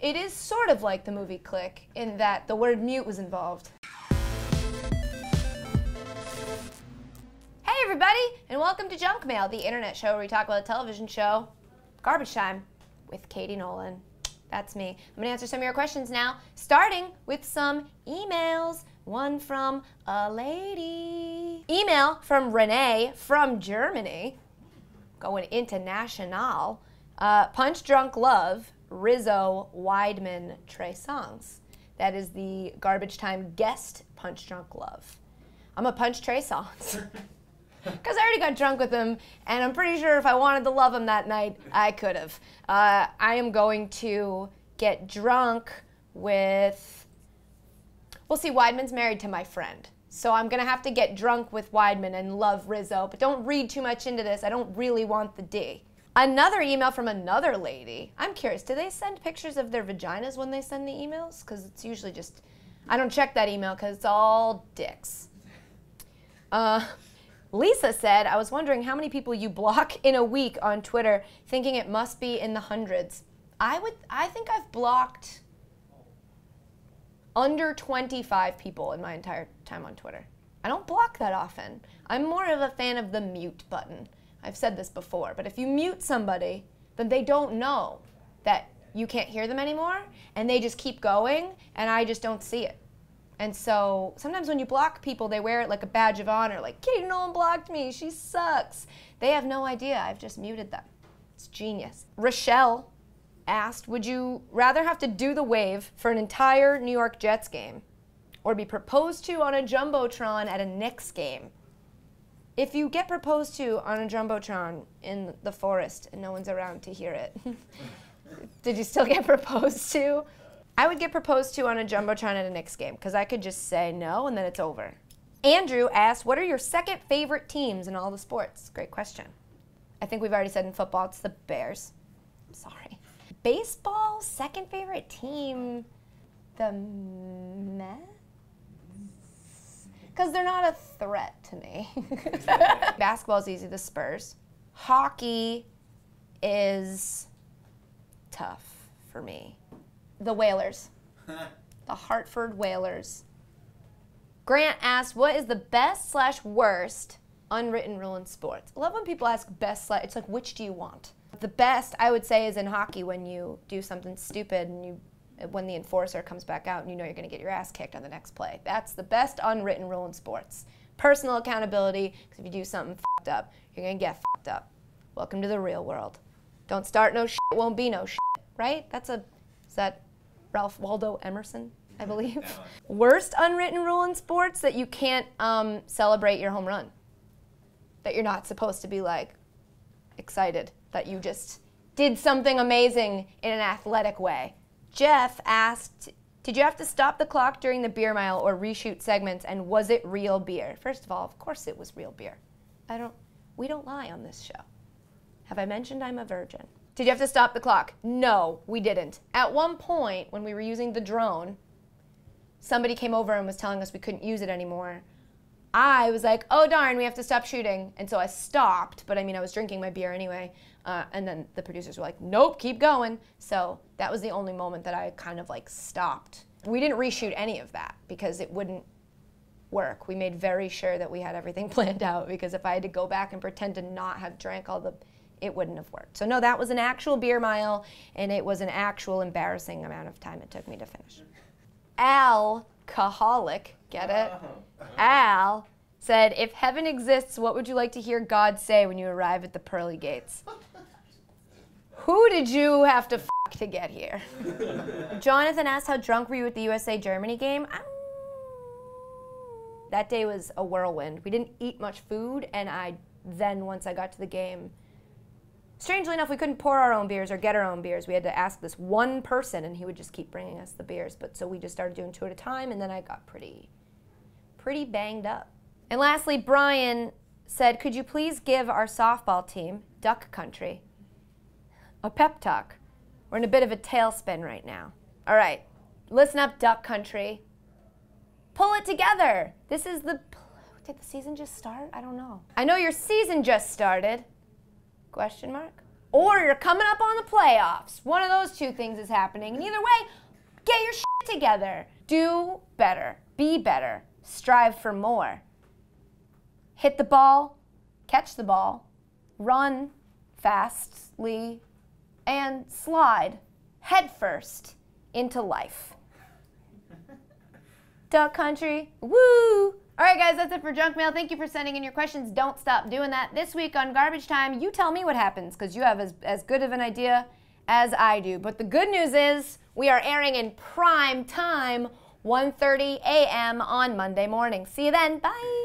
It is sort of like the movie Click in that the word mute was involved. Hey, everybody, and welcome to Junk Mail, the internet show where we talk about a television show, Garbage Time, with Katie Nolan. That's me. I'm to answer some of your questions now, starting with some emails. One from a lady. Email from Renee from Germany, going international. Uh, Punch Drunk Love, Rizzo, Weidman, Trey Songz. That is the Garbage Time guest Punch Drunk Love. I'm a Punch Trey Songz. Because I already got drunk with him, and I'm pretty sure if I wanted to love him that night, I could have. Uh, I am going to get drunk with. We'll see, Weidman's married to my friend. So I'm going to have to get drunk with Weidman and love Rizzo. But don't read too much into this. I don't really want the D. Another email from another lady. I'm curious, do they send pictures of their vaginas when they send the emails? Because it's usually just. I don't check that email because it's all dicks. Uh, Lisa said, I was wondering how many people you block in a week on Twitter, thinking it must be in the hundreds. I would I think I've blocked under 25 people in my entire time on Twitter. I don't block that often. I'm more of a fan of the mute button. I've said this before, but if you mute somebody, then they don't know that you can't hear them anymore and they just keep going and I just don't see it. And so sometimes when you block people, they wear it like a badge of honor, like, Katie Nolan blocked me, she sucks. They have no idea, I've just muted them. It's genius. Rochelle asked, would you rather have to do the wave for an entire New York Jets game or be proposed to on a Jumbotron at a Knicks game? If you get proposed to on a Jumbotron in the forest and no one's around to hear it, did you still get proposed to? I would get proposed to on a Jumbotron at a Knicks game because I could just say no and then it's over. Andrew asked, what are your second favorite teams in all the sports? Great question. I think we've already said in football it's the Bears. I'm sorry. Baseball, second favorite team, the Mets? Because they're not a threat to me. Basketball's easy, the Spurs. Hockey is tough for me the Whalers. the Hartford Whalers. Grant asked, what is the best slash worst unwritten rule in sports? I love when people ask best slash, it's like, which do you want? The best, I would say, is in hockey when you do something stupid and you, when the enforcer comes back out and you know you're going to get your ass kicked on the next play. That's the best unwritten rule in sports. Personal accountability, because if you do something fucked up, you're going to get fucked up. Welcome to the real world. Don't start no shit, won't be no shit, right? That's a, is that Ralph Waldo Emerson, I believe. Worst unwritten rule in sports that you can't um, celebrate your home run. That you're not supposed to be like excited that you just did something amazing in an athletic way. Jeff asked, did you have to stop the clock during the beer mile or reshoot segments and was it real beer? First of all, of course it was real beer. I don't, we don't lie on this show. Have I mentioned I'm a virgin? Did you have to stop the clock? No, we didn't. At one point, when we were using the drone, somebody came over and was telling us we couldn't use it anymore. I was like, oh darn, we have to stop shooting. And so I stopped, but I mean, I was drinking my beer anyway. Uh, and then the producers were like, nope, keep going. So that was the only moment that I kind of like stopped. We didn't reshoot any of that because it wouldn't work. We made very sure that we had everything planned out because if I had to go back and pretend to not have drank all the it wouldn't have worked. So no, that was an actual beer mile, and it was an actual embarrassing amount of time it took me to finish. Alcoholic, get it? Uh-huh. Uh-huh. Al said, if heaven exists, what would you like to hear God say when you arrive at the pearly gates? Who did you have to f to get here? Jonathan asked, how drunk were you at the USA-Germany game? I'm that day was a whirlwind. We didn't eat much food, and I then, once I got to the game, Strangely enough, we couldn't pour our own beers or get our own beers. We had to ask this one person, and he would just keep bringing us the beers. But so we just started doing two at a time, and then I got pretty, pretty banged up. And lastly, Brian said, "Could you please give our softball team, Duck Country, a pep talk? We're in a bit of a tailspin right now. All right, listen up, Duck Country. Pull it together. This is the." Did the season just start? I don't know. I know your season just started. Question mark? or you're coming up on the playoffs. One of those two things is happening. And either way, get your shit together. Do better. Be better. Strive for more. Hit the ball, catch the ball, run fastly, and slide headfirst into life. Duck Country, woo! All right, guys, that's it for junk mail. Thank you for sending in your questions. Don't stop doing that. This week on Garbage Time, you tell me what happens because you have as, as good of an idea as I do. But the good news is we are airing in prime time, 1.30 a.m. on Monday morning. See you then. Bye.